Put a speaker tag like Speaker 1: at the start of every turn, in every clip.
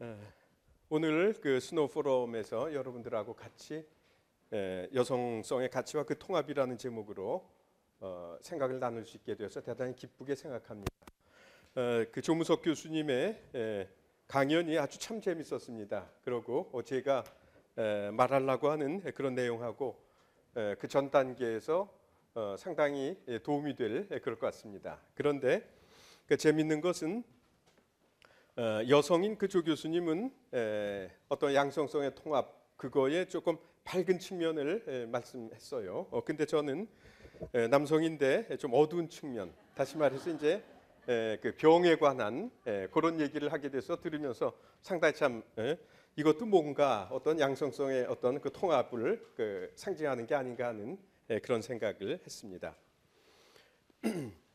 Speaker 1: 예, 오늘 그 스노우 포럼에서 여러분들하고 같이 예, 여성성의 가치와 그 통합이라는 제목으로 어, 생각을 나눌 수 있게 되어서 대단히 기쁘게 생각합니다. 어, 그 조무석 교수님의 예, 강연이 아주 참 재밌었습니다. 그리고 어, 제가 에, 말하려고 하는 그런 내용하고 에, 그전 단계에서 어, 상당히 예, 도움이 될 예, 그럴 것 같습니다. 그런데 그 재밌는 것은 어, 여성인 그 조 교수님은 에, 어떤 양성성의 통합 그거에 조금 밝은 측면을 에, 말씀했어요. 어, 근데 저는 에, 남성인데 좀 어두운 측면, 다시 말해서 이제 에, 그 병에 관한 에, 그런 얘기를 하게 돼서 들으면서 상당히 참 에, 이것도 뭔가 어떤 양성성의 어떤 그 통합을 그 상징하는 게 아닌가 하는 에, 그런 생각을 했습니다.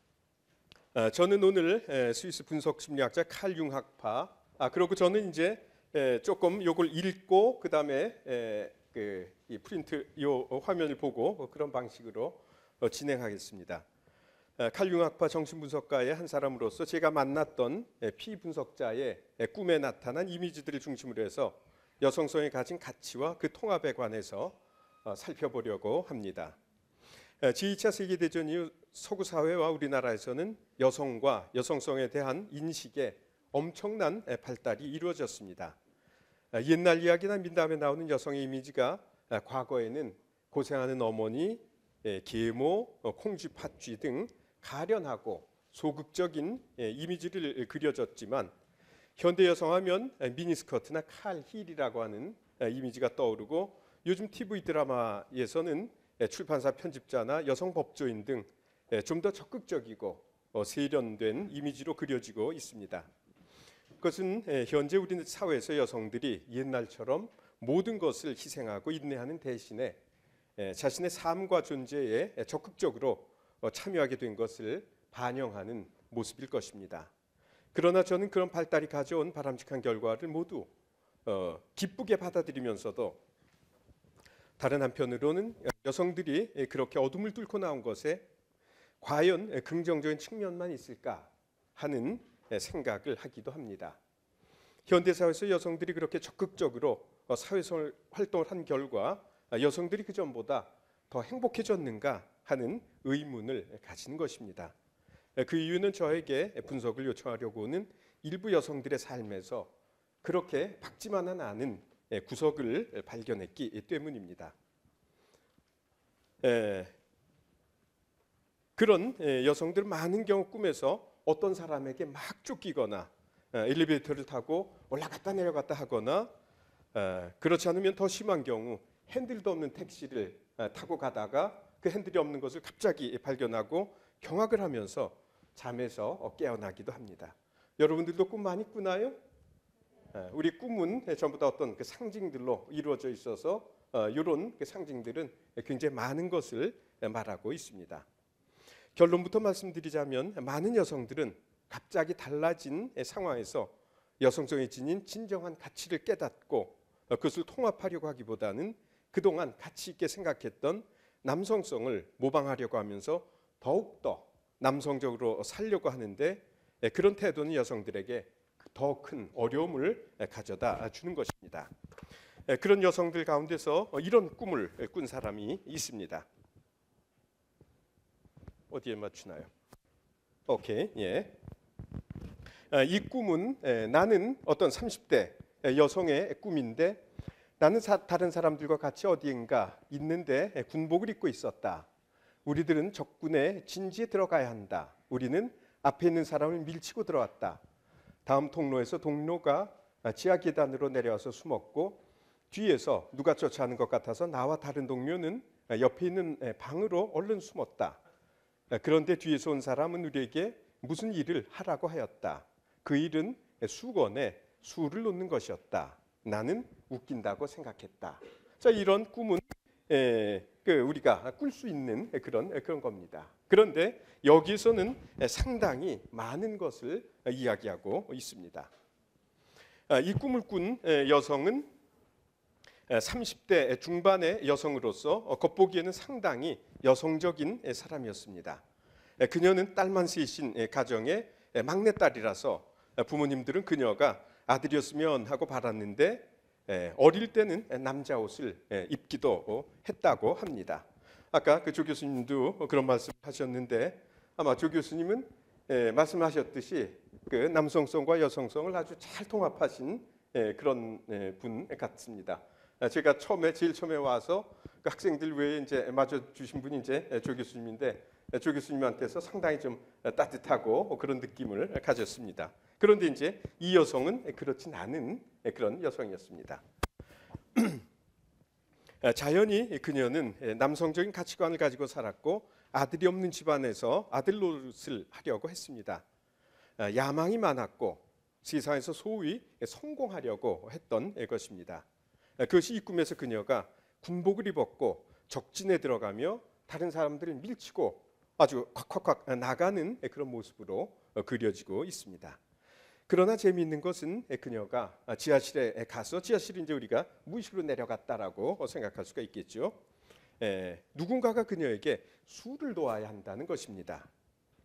Speaker 1: 아, 저는 오늘 에, 스위스 분석 심리학자 칼 융학파 아 그리고 저는 이제 에, 조금 요걸 읽고 그다음에 에, 그 이 프린트 요 화면을 보고 그런 방식으로 어, 진행하겠습니다. 아, 칼 융학파 정신분석가의 한 사람으로서 제가 만났던 에, 피분석자의 에, 꿈에 나타난 이미지들을 중심으로 해서 여성성이 가진 가치와 그 통합에 관해서 어, 살펴보려고 합니다. 제2차 세계 대전 이후 서구 사회와 우리나라에서는 여성과 여성성에 대한 인식에 엄청난 발달이 이루어졌습니다. 옛날 이야기나 민담에 나오는 여성의 이미지가 과거에는 고생하는 어머니, 계모, 콩쥐 팥쥐 등 가련하고 소극적인 이미지를 그려졌지만 현대 여성하면 미니스커트나 칼 힐이라고 하는 이미지가 떠오르고 요즘 TV 드라마에서는 출판사 편집자나 여성 법조인 등 좀 더 적극적이고 어, 세련된 이미지로 그려지고 있습니다. 그것은 현재 우리 사회에서 여성들이 옛날처럼 모든 것을 희생하고 인내하는 대신에 자신의 삶과 존재에 적극적으로 어, 참여하게 된 것을 반영하는 모습일 것입니다. 그러나 저는 그런 발달이 가져온 바람직한 결과를 모두 어, 기쁘게 받아들이면서도 다른 한편으로는 여성들이 그렇게 어둠을 뚫고 나온 것에 과연 긍정적인 측면만 있을까 하는 생각을 하기도 합니다. 현대 사회에서 여성들이 그렇게 적극적으로 사회성 활동을 한 결과 여성들이 그 전보다 더 행복해졌는가 하는 의문을 가지는 것입니다. 그 이유는 저에게 분석을 요청하려고 오는 일부 여성들의 삶에서 그렇게 박지만은 않은 구석을 발견했기 때문입니다. 그런 여성들 많은 경우 꿈에서 어떤 사람에게 막 쫓기거나 엘리베이터를 타고 올라갔다 내려갔다 하거나 그렇지 않으면 더 심한 경우 핸들도 없는 택시를 타고 가다가 그 핸들이 없는 것을 갑자기 발견하고 경악을 하면서 잠에서 깨어나기도 합니다. 여러분들도 꿈 많이 꾸나요? 우리 꿈은 전부 다 어떤 그 상징들로 이루어져 있어서 이런 그 상징들은 굉장히 많은 것을 말하고 있습니다. 결론부터 말씀드리자면 많은 여성들은 갑자기 달라진 상황에서 여성성이 지닌 진정한 가치를 깨닫고 그것을 통합하려고 하기보다는 그동안 가치 있게 생각했던 남성성을 모방하려고 하면서 더욱더 남성적으로 살려고 하는데 그런 태도는 여성들에게 더 큰 어려움을 가져다 주는 것입니다. 그런 여성들 가운데서 이런 꿈을 꾼 사람이 있습니다. 어디에 맞추나요? 오케이, 예. 이 꿈은 나는 어떤 30대 여성의 꿈인데 나는 사, 다른 사람들과 같이 어디인가 있는데 군복을 입고 있었다. 우리들은 적군의 진지에 들어가야 한다. 우리는 앞에 있는 사람을 밀치고 들어왔다. 다음 통로에서 동료가 지하 계단으로 내려와서 숨었고 뒤에서 누가 쫓아오는 것 같아서 나와 다른 동료는 옆에 있는 방으로 얼른 숨었다. 그런데 뒤에서 온 사람은 우리에게 무슨 일을 하라고 하였다. 그 일은 수건에 수를 놓는 것이었다. 나는 웃긴다고 생각했다. 자 이런 꿈은 에, 그 우리가 꿀 수 있는 그런 그런 겁니다. 그런데 여기서는 상당히 많은 것을 이야기하고 있습니다. 아, 이 꿈을 꾼 여성은 30대 중반의 여성으로서 겉보기에는 상당히 여성적인 사람이었습니다. 그녀는 딸만 셋인 가정의 막내딸이라서 부모님들은 그녀가 아들이었으면 하고 바랐는데 예, 어릴 때는 남자 옷을 예, 입기도 어, 했다고 합니다. 아까 그 조 교수님도 그런 말씀하셨는데 아마 조 교수님은 예, 말씀하셨듯이 그 남성성과 여성성을 아주 잘 통합하신 예, 그런 예, 분 같습니다. 아, 제가 처음에 제일 처음에 와서 그 학생들 외에 이제 맞아 주신 분이 이제 조 교수님인데 조 교수님한테서 상당히 좀 따뜻하고 그런 느낌을 가졌습니다. 그런데 이제 이 여성은 그렇진 않은 그런 여성이었습니다. 자연히 그녀는 남성적인 가치관을 가지고 살았고 아들이 없는 집안에서 아들 노릇을 하려고 했습니다. 야망이 많았고 세상에서 소위 성공하려고 했던 것입니다. 그것이 이 꿈에서 그녀가 군복을 입었고 적진에 들어가며 다른 사람들을 밀치고 아주 콱콱콱 나가는 그런 모습으로 그려지고 있습니다. 그러나 재미있는 것은 그녀가 지하실에 가서 지하실 이제 우리가 무의식으로 내려갔다라고 생각할 수가 있겠죠. 에, 누군가가 그녀에게 술을 놓아야 한다는 것입니다.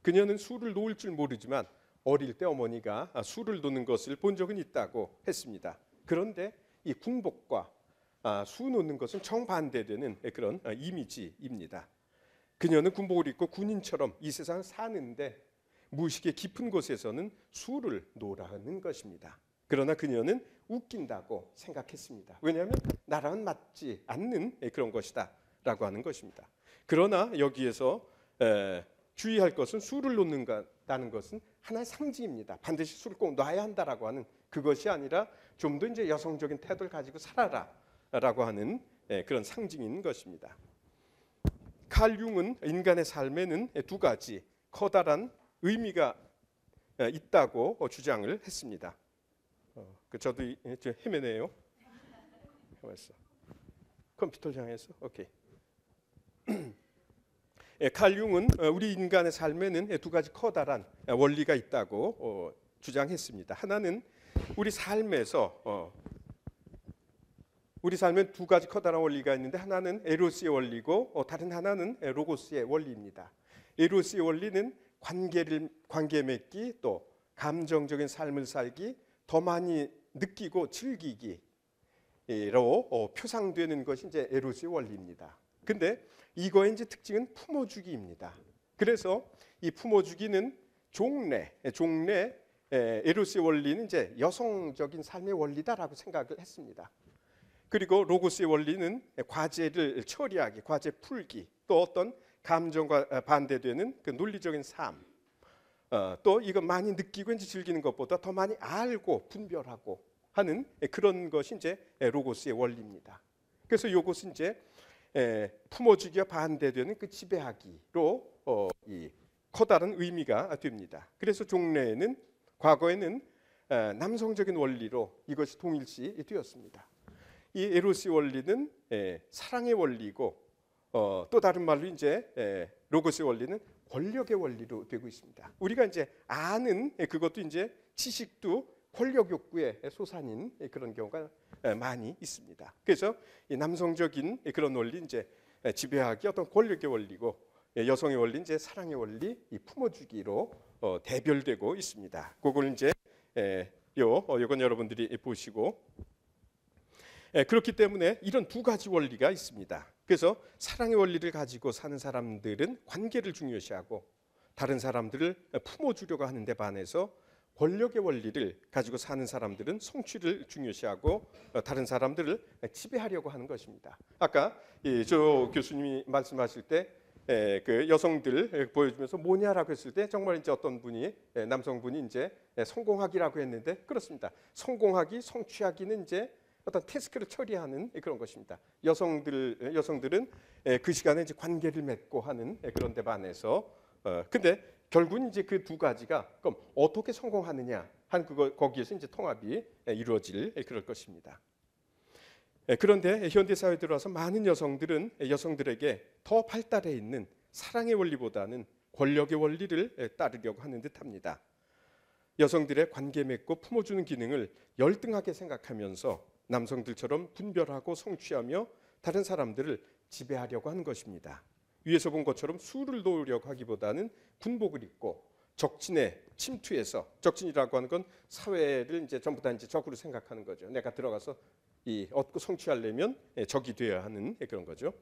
Speaker 1: 그녀는 술을 놓을 줄 모르지만 어릴 때 어머니가 술을 놓는 것을 본 적은 있다고 했습니다. 그런데 이 군복과 아, 수 놓는 것은 정반대되는 그런 이미지입니다. 그녀는 군복을 입고 군인처럼 이 세상을 사는데 무의식의 깊은 곳에서는 수를 놓으라는 것입니다. 그러나 그녀는 웃긴다고 생각했습니다. 왜냐하면 나랑은 맞지 않는 그런 것이다라고 하는 것입니다. 그러나 여기에서 에, 주의할 것은 수를 놓는다는 것은 하나의 상징입니다. 반드시 수를 꼭 놔야 한다라고 하는 그것이 아니라 좀 더 이제 여성적인 태도를 가지고 살아라라고 하는 에, 그런 상징인 것입니다. 칼 융은 인간의 삶에는 두 가지 커다란 의미가 있다고 주장을 했습니다. 어, 그 저도 헤매네요. 컴퓨터장에서 오케이. 칼 융은 어, 우리 인간의 삶에는 두 가지 커다란 원리가 있다고 어, 주장했습니다. 하나는 우리 삶에서 우리 삶엔 두 가지 커다란 원리가 있는데 하나는 에로스의 원리고 다른 하나는 로고스의 원리입니다. 에로스의 원리는 관계를 관계 맺기 또 감정적인 삶을 살기 더 많이 느끼고 즐기기로 어, 표상되는 것이 이제 에로스의 원리입니다. 근데 이거의 이제 특징은 품어주기입니다. 그래서 이 품어주기는 종래, 종래 에로스의 원리는 이제 여성적인 삶의 원리다라고 생각을 했습니다. 그리고 로고스의 원리는 과제를 처리하기, 과제 풀기, 또 어떤 감정과 반대되는 그 논리적인 삶. 어, 또 이거 많이 느끼고 이제 즐기는 것보다 더 많이 알고 분별하고 하는 그런 것이 이제 로고스의 원리입니다. 그래서 이것은 이제 품어주기와 반대되는 그 지배하기로 어, 이 커다란 의미가 됩니다. 그래서 종래에는 과거에는 남성적인 원리로 이것이 동일시 되었습니다. 이 에로스 원리는 사랑의 원리고 어, 또 다른 말로 이제 에, 로고스의 원리는 권력의 원리로 되고 있습니다. 우리가 이제 아는 그것도 이제 지식도 권력 욕구의 소산인 그런 경우가 많이 있습니다. 그래서 이 남성적인 그런 원리 이제 지배하기 어떤 권력의 원리고 여성의 원리 이제 사랑의 원리 이 품어주기로 어, 대별되고 있습니다. 그걸 이제 요 어, 요건 여러분들이 보시고 그렇기 때문에 이런 두 가지 원리가 있습니다. 그래서 사랑의 원리를 가지고 사는 사람들은 관계를 중요시하고 다른 사람들을 품어주려고 하는데 반해서 권력의 원리를 가지고 사는 사람들은 성취를 중요시하고 어, 다른 사람들을 지배하려고 하는 것입니다. 아까 조 교수님이 말씀하실 때 그 여성들 보여주면서 뭐냐라고 했을 때 정말 이제 어떤 분이 남성분이 이제 성공하기라고 했는데 그렇습니다. 성공하기, 성취하기는 이제 어떤 태스크를 처리하는 그런 것입니다. 여성들 여성들은 그 시간에 이제 관계를 맺고 하는 그런 데 반해서 어 근데 결국은 이제 그 두 가지가 그럼 어떻게 성공하느냐 한 그거 거기에서 이제 통합이 이루어질 그럴 것입니다. 그런데 현대 사회에 들어와서 많은 여성들은 여성들에게 더 발달해 있는 사랑의 원리보다는 권력의 원리를 따르려고 하는 듯합니다. 여성들의 관계 맺고 품어주는 기능을 열등하게 생각하면서 남성들처럼 분별하고 성취하며 다른 사람들을 지배하려고 하는 것입니다. 위에서 본 것처럼 수를 놓으려고 하기보다는 군복을 입고 적진에 침투해서 적진이라고 하는 건 사회를 이제 전부 다 이제 적으로 생각하는 거죠. 내가 들어가서 이 얻고 성취하려면 예, 적이 되어야 하는 그런 거죠.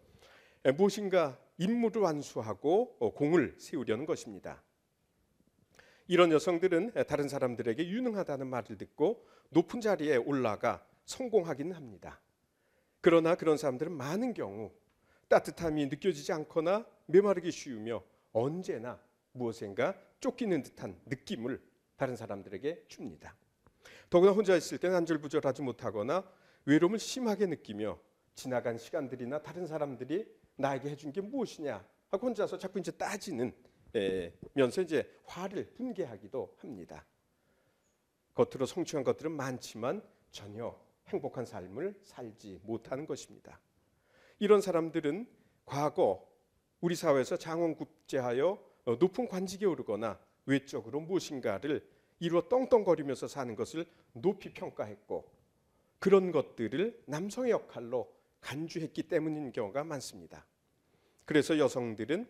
Speaker 1: 예, 무엇인가 임무를 완수하고 어, 공을 세우려는 것입니다. 이런 여성들은 다른 사람들에게 유능하다는 말을 듣고 높은 자리에 올라가 성공하기는 합니다. 그러나 그런 사람들은 많은 경우 따뜻함이 느껴지지 않거나 메마르기 쉬우며 언제나 무엇인가 쫓기는 듯한 느낌을 다른 사람들에게 줍니다. 더구나 혼자 있을 때는 안절부절하지 못하거나 외로움을 심하게 느끼며 지나간 시간들이나 다른 사람들이 나에게 해준 게 무엇이냐 하고 혼자서 자꾸 이제 따지는 에, 면서 이제 화를 분개하기도 합니다. 겉으로 성취한 것들은 많지만 전혀 행복한 삶을 살지 못하는 것입니다. 이런 사람들은 과거 우리 사회에서 장원급제하여 어, 높은 관직에 오르거나 외적으로 무엇인가를 이루어 떵떵거리면서 사는 것을 높이 평가했고 그런 것들을 남성의 역할로 간주했기 때문인 경우가 많습니다. 그래서 여성들은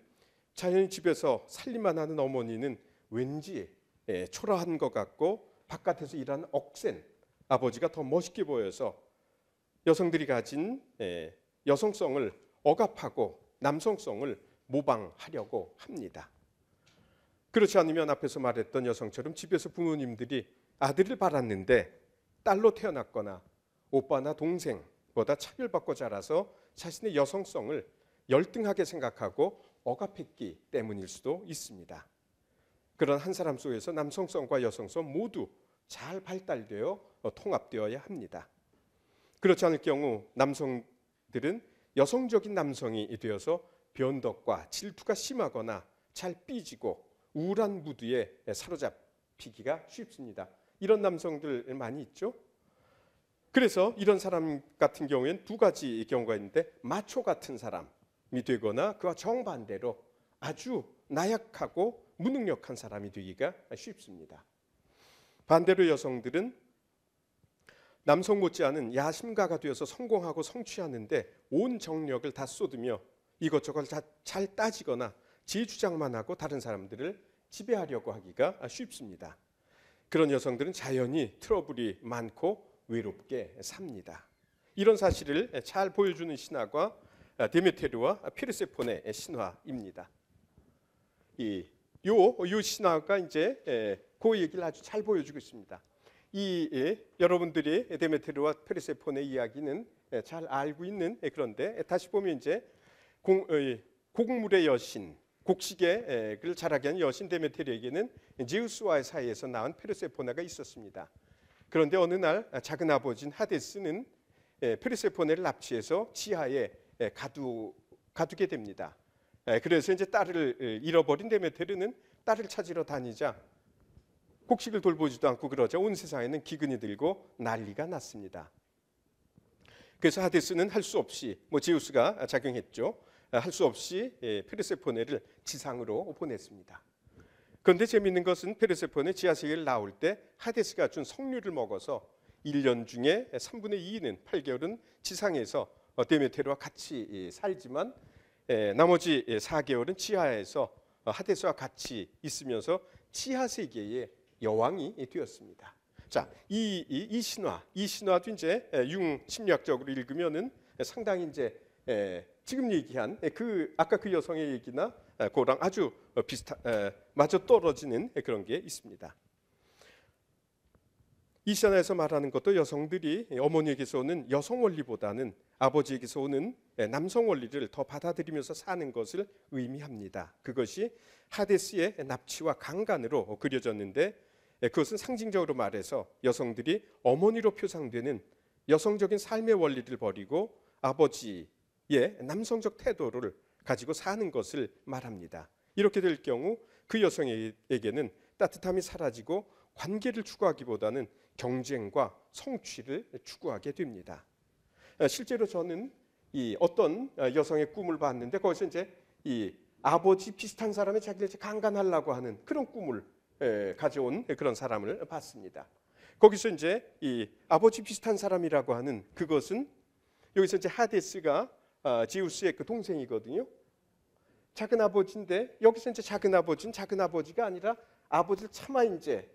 Speaker 1: 자연히 집에서 살림만 하는 어머니는 왠지 예, 초라한 것 같고 바깥에서 일하는 억센 아버지가 더 멋있게 보여서 여성들이 가진 예, 여성성을 억압하고 남성성을 모방하려고 합니다. 그렇지 않으면 앞에서 말했던 여성처럼 집에서 부모님들이 아들을 바랐는데 딸로 태어났거나 오빠나 동생보다 차별받고 자라서 자신의 여성성을 열등하게 생각하고 억압했기 때문일 수도 있습니다. 그런 한 사람 속에서 남성성과 여성성 모두 잘 발달되어 통합되어야 합니다. 그렇지 않을 경우 남성 들은 여성적인 남성이 되어서 변덕과 질투가 심하거나 잘 삐지고 우울한 무드에 사로잡히기가 쉽습니다. 이런 남성들 많이 있죠. 그래서 이런 사람 같은 경우에는 두 가지 경우가 있는데 마초 같은 사람이 되거나 그와 정반대로 아주 나약하고 무능력한 사람이 되기가 쉽습니다. 반대로 여성들은 남성 못지않은 야심가가 되어서 성공하고 성취하는데 온 정력을 다 쏟으며 이것저것 잘 따지거나 제 주장만 하고 다른 사람들을 지배하려고 하기가 쉽습니다. 그런 여성들은 자연히 트러블이 많고 외롭게 삽니다. 이런 사실을 잘 보여주는 신화가 데메테르와 페르세폰의 신화입니다. 이 요, 요 신화가 이제 그 얘기를 아주 잘 보여주고 있습니다. 이 예, 여러분들이 데메테르와 페르세폰의 이야기는 잘 알고 있는 그런데 다시 보면 이제 공, 어, 곡물의 여신 곡식을 자라게 한 여신 데메테르에게는 제우스와의 사이에서 낳은 페르세포네가 있었습니다. 그런데 어느 날 작은 아버지인 하데스는 페르세포네를 납치해서 지하에 가두, 가두게 됩니다. 그래서 이제 딸을 잃어버린 데메테르는 딸을 찾으러 다니자 곡식을 돌보지도 않고 그러자 온 세상에는 기근이 들고 난리가 났습니다. 그래서 하데스는 할 수 없이 뭐 제우스가 작용했죠. 할 수 없이 페르세포네를 지상으로 보냈습니다. 그런데 재미있는 것은 페르세포네 지하세계를 나올 때 하데스가 준 석류를 먹어서 1년 중에 3분의 2는 8개월은 지상에서 데메테르와 같이 살지만 나머지 4개월은 지하에서 하데스와 같이 있으면서 지하 세계의 여왕이 되었습니다. 자, 이, 이, 이 신화, 이 신화도 이제 융 심리학적으로 읽으면은 상당히 이제 지금 얘기한 그 아까 그 여성의 얘기나 그랑 아주 비슷한 마저 떨어지는 그런 게 있습니다. 이 시간에서 말하는 것도 여성들이 어머니에게서 오는 여성 원리보다는 아버지에게서 오는 남성 원리를 더 받아들이면서 사는 것을 의미합니다. 그것이 하데스의 납치와 강간으로 그려졌는데 그것은 상징적으로 말해서 여성들이 어머니로 표상되는 여성적인 삶의 원리를 버리고 아버지 예, 남성적 태도를 가지고 사는 것을 말합니다. 이렇게 될 경우 그 여성에게는 따뜻함이 사라지고 관계를 추구하기보다는 경쟁과 성취를 추구하게 됩니다. 어, 실제로 저는 이 어떤 여성의 꿈을 봤는데 거기서 이제 이 아버지 비슷한 사람이 자기를 강간하려고 하는 그런 꿈을 가져온 그런 사람을 봤습니다. 거기서 이제 이 아버지 비슷한 사람이라고 하는 그것은 여기서 이제 하데스가 어, 지우스의 그 동생이거든요. 작은 아버지인데 여기서 이제 작은 아버지는 작은 아버지가 아니라 아버지를 차마 이제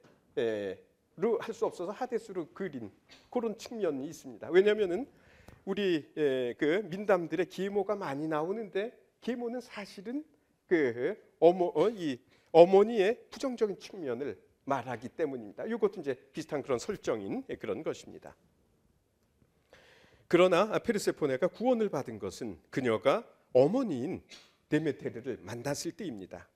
Speaker 1: 할수 없어서 하데스로 그린 그런 측면이 있습니다. 왜냐하면은 우리 예, 그 민담들의 계모가 많이 나오는데 계모는 사실은 그 어머 어, 이 어머니의 부정적인 측면을 말하기 때문입니다. 이것도 이제 비슷한 그런 설정인 그런 것입니다. 그러나 페르세포네가 구원을 받은 것은 그녀가 어머니인 데메테르를 만났을 때입니다.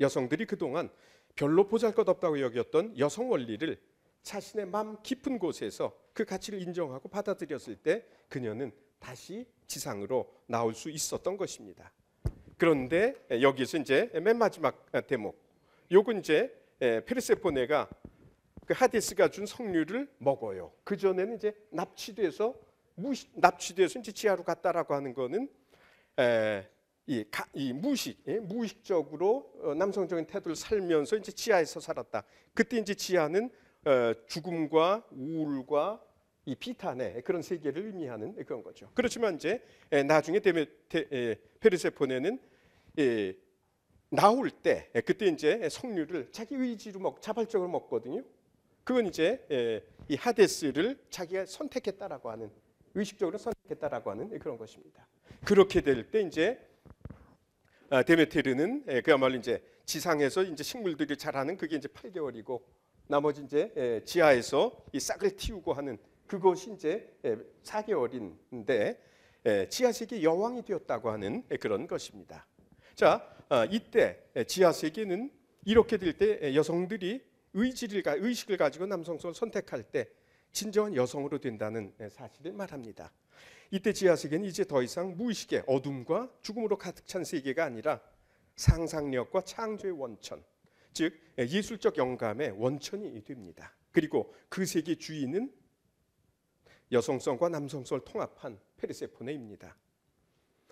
Speaker 1: 여성들이 그동안 별로 보잘것없다고 여겼던 여성 원리를 자신의 마음 깊은 곳에서 그 가치를 인정하고 받아들였을 때 그녀는 다시 지상으로 나올 수 있었던 것입니다. 그런데 여기서 이제 맨 마지막 대목, 요건 이제 페르세포네가 그 하데스가 준 성류를 먹어요. 그 전에는 이제 납치돼서 무식, 납치돼서 이제 지하로 갔다라고 하는 거는 에, 이, 가, 이 무식, 예? 무의식적으로 어, 남성적인 태도를 살면서 이제 지하에서 살았다. 그때 이제 지하는 어, 죽음과 우울과 이 비탄의 그런 세계를 의미하는 그런 거죠. 그렇지만 이제 에, 나중에 데메 테, 페르세포네는 에, 나올 때 그때 이제 성류를 자기 의지로 먹 자발적으로 먹거든요. 그건 이제 에, 이 하데스를 자기가 선택했다라고 하는 의식적으로 선택했다라고 하는 그런 것입니다. 그렇게 될 때 이제 아, 데메테르는 그야말로 이제 지상에서 이제 식물들이 자라는 그게 이제 8개월이고 나머지 이제 지하에서 이 싹을 틔우고 하는 그것이 이제 4개월인데 지하 세계 여왕이 되었다고 하는 그런 것입니다. 자, 아, 이때 지하 세계는 이렇게 될 때 여성들이 의지를 의식을 가지고 남성성을 선택할 때 진정한 여성으로 된다는 사실을 말합니다. 이때 지하 세계는 이제 더 이상 무의식의 어둠과 죽음으로 가득 찬 세계가 아니라 상상력과 창조의 원천, 즉 예술적 영감의 원천이 됩니다. 그리고 그 세계 주인은 여성성과 남성성을 통합한 페르세포네입니다.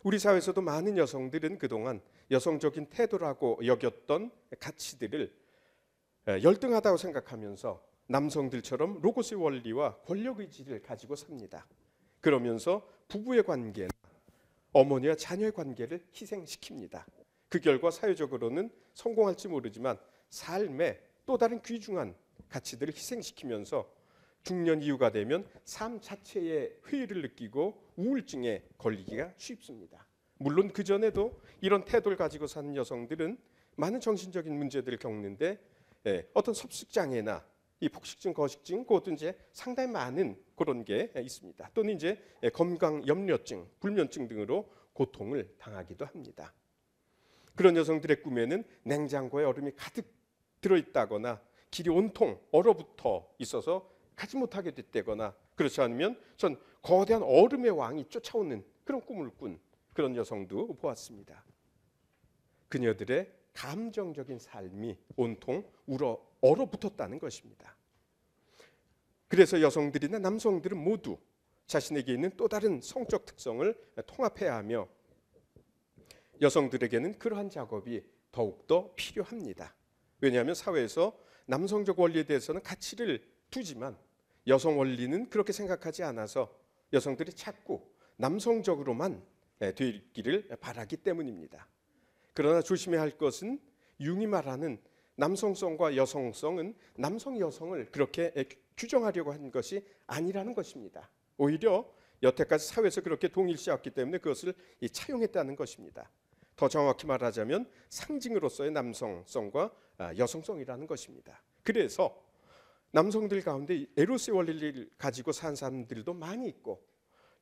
Speaker 1: 우리 사회에서도 많은 여성들은 그동안 여성적인 태도라고 여겼던 가치들을 열등하다고 생각하면서 남성들처럼 로고스의 원리와 권력 의지를 가지고 삽니다. 그러면서 부부의 관계나 어머니와 자녀의 관계를 희생시킵니다. 그 결과 사회적으로는 성공할지 모르지만 삶의 또 다른 귀중한 가치들을 희생시키면서 중년 이후가 되면 삶 자체의 회의를 느끼고 우울증에 걸리기가 쉽습니다. 물론 그 전에도 이런 태도를 가지고 사는 여성들은 많은 정신적인 문제들을 겪는데 예, 어떤 섭식 장애나 이 폭식증, 거식증, 그것도 이제 상당히 많은 그런 게 있습니다. 또는 이제 건강 염려증, 불면증 등으로 고통을 당하기도 합니다. 그런 여성들의 꿈에는 냉장고에 얼음이 가득 들어 있다거나 길이 온통 얼어붙어 있어서 가지 못하게 됐다거나 그렇지 않으면 전 거대한 얼음의 왕이 쫓아오는 그런 꿈을 꾼 그런 여성도 보았습니다. 그녀들의 감정적인 삶이 온통 울어 얼어붙었다는 것입니다. 그래서 여성들이나 남성들은 모두 자신에게 있는 또 다른 성적 특성을 통합해야 하며 여성들에게는 그러한 작업이 더욱더 필요합니다. 왜냐하면 사회에서 남성적 원리에 대해서는 가치를 두지만 여성 원리는 그렇게 생각하지 않아서 여성들이 자꾸 남성적으로만 되기를 바라기 때문입니다. 그러나 조심해야 할 것은 융이 말하는 남성성과 여성성은 남성 여성을 그렇게 규정하려고 한 것이 아니라는 것입니다. 오히려 여태까지 사회에서 그렇게 동일시했기 때문에 그것을 차용했다는 것입니다. 더 정확히 말하자면 상징으로서의 남성성과 아, 여성성이라는 것입니다. 그래서 남성들 가운데 에로스 원리를 가지고 산 사람들도 많이 있고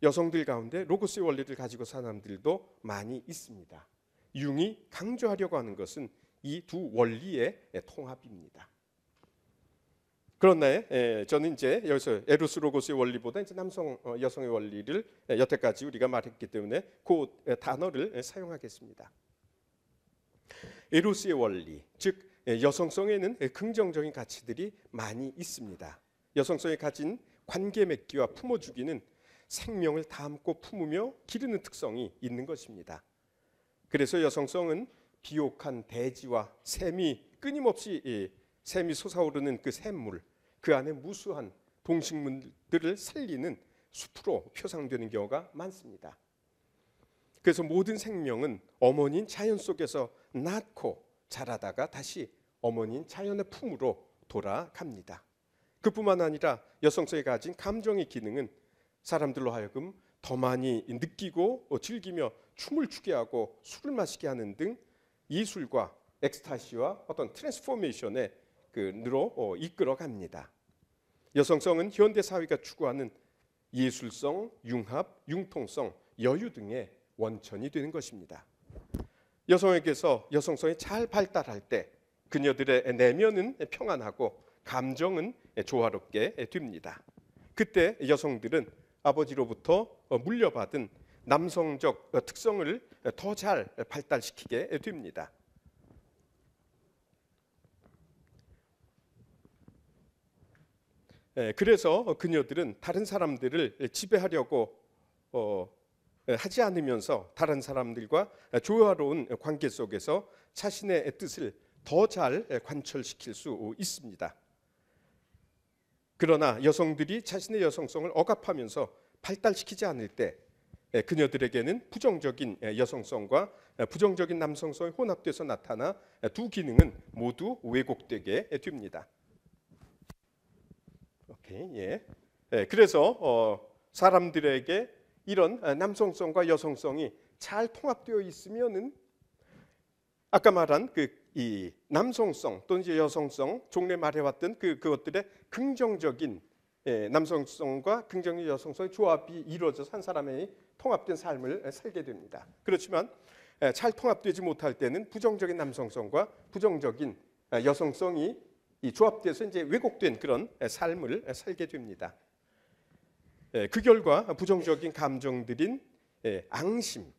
Speaker 1: 여성들 가운데 로고스 원리를 가지고 산 사람들도 많이 있습니다. 융이 강조하려고 하는 것은 이 두 원리의 통합입니다. 에, 저는 이제 여기서 에로스 로고스의 원리보다 이제 남성 어, 여성의 원리를 에, 여태까지 우리가 말했기 때문에 그 에, 단어를 하용하겠습니다. 에로스의 원리, 즉 여성성에는 긍정적인 가치들이 많이 있습니다. 여성성이 가진 관계 맺기와 품어주기는 생명을 담고 품으며 기르는 특성이 있는 것입니다. 그래서 여성성은 비옥한 대지와 샘이 끊임없이 샘이 솟아오르는 그 샘물, 그 안에 무수한 동식물들을 살리는 숲으로 표상되는 경우가 많습니다. 그래서 모든 생명은 어머니인 자연 속에서 낳고 자라다가 다시 어머니인 자연의 품으로 돌아갑니다. 그뿐만 아니라 여성성이 가진 감정의 기능은 사람들로 하여금 더 많이 느끼고 즐기며 춤을 추게 하고 술을 마시게 하는 등 예술과 엑스타시와 어떤 transformation에 그 으로 어, 이끌어 갑니다. 여성성은 현대 사회가 추구하는 예술성, 융합, 융통성, 여유 등의 원천이 되는 것입니다. 여성에게서 여성성이 잘 발달할 때 그녀들의 내면은 평안하고 감정은 조화롭게 됩니다. 그때 여성들은 아버지로부터 물려받은 남성적 특성을 더 잘 발달시키게 됩니다. 예, 그래서 그녀들은 다른 사람들을 지배하려고 어, 하지 않으면서 다른 사람들과 조화로운 관계 속에서 자신의 뜻을 더 잘 관철시킬 수 있습니다. 그러나 여성들이 자신의 여성성을 억압하면서 발달시키지 않을 때 그녀들에게는 부정적인 여성성과 부정적인 남성성이 혼합돼서 나타나 두 기능은 모두 왜곡되게 됩니다. 오케이, 예. 예, 그래서 어, 사람들에게 이런 남성성과 여성성이 잘 통합되어 있으면은 아까 말한 그 이 남성성 또는 이제 여성성 종래 말해왔던 그 그것들의 긍정적인 예, 남성성과 긍정적 여성성의 조합이 이루어져서 한 사람의 통합된 삶을 살게 됩니다. 그렇지만 예, 잘 통합되지 못할 때는 부정적인 남성성과 부정적인 여성성이 이 조합돼서 이제 왜곡된 그런 삶을 살게 됩니다. 예, 그 결과 부정적인 감정들인 예, 앙심,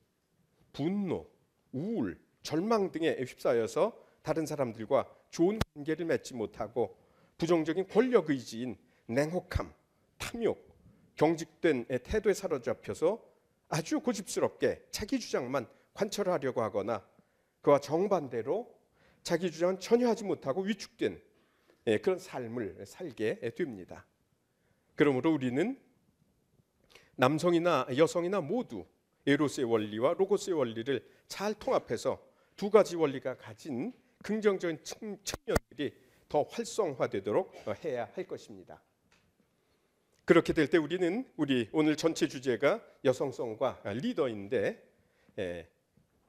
Speaker 1: 분노, 우울, 절망 등에 휩싸여서 다른 사람들과 좋은 관계를 맺지 못하고 부정적인 권력 의지인 냉혹함, 탐욕, 경직된 태도에 사로잡혀서 아주 고집스럽게 자기 주장만 관철하려고 하거나 그와 정반대로 자기 주장은 전혀 하지 못하고 위축된 예, 그런 삶을 살게 됩니다. 그러므로 우리는 남성이나 여성이나 모두 에로스의 원리와 로고스의 원리를 잘 통합해서 두 가지 원리가 가진 긍정적인 측면들이 더 활성화되도록 해야 할 것입니다. 그렇게 될 때 우리는 우리 오늘 전체 주제가 여성성과 리더인데 예,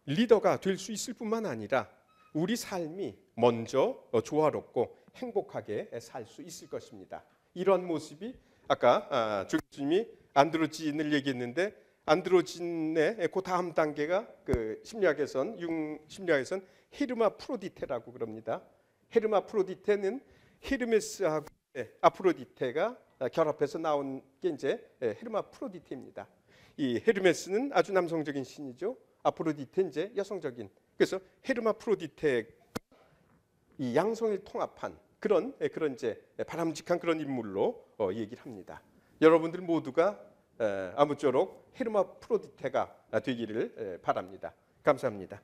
Speaker 1: 리더가 될 수 있을 뿐만 아니라 우리 삶이 먼저 조화롭고 행복하게 살 수 있을 것입니다. 이런 모습이 아까 아, 조 교수님이 안드로진을 얘기했는데 안드로진의 그 다음 단계가 그 심리학에선 융 심리학에선 헤르마 프로디테라고 그럽니다. 헤르마 프로디테는 헤르메스하고 아프로디테가 결합해서 나온 게 이제 헤르마 프로디테입니다. 이 헤르메스는 아주 남성적인 신이죠. 아프로디테 이제 여성적인. 그래서 헤르마 프로디테 이 양성을 통합한 그런 그런 이제 바람직한 그런 인물로 어, 얘기를 합니다. 여러분들 모두가 아무쪼록 헤르마 프로디테가 되기를 바랍니다. 감사합니다.